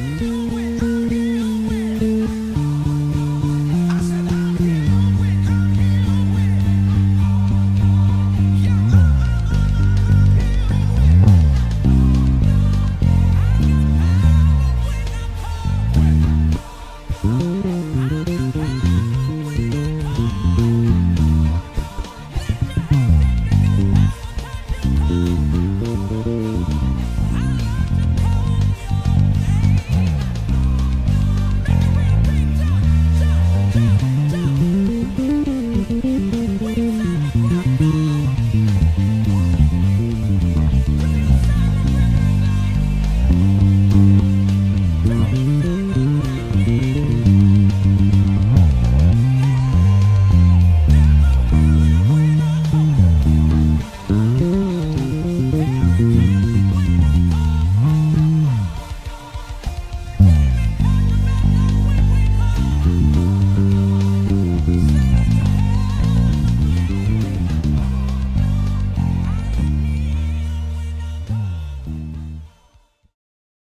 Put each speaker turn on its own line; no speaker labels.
Mm-hmm.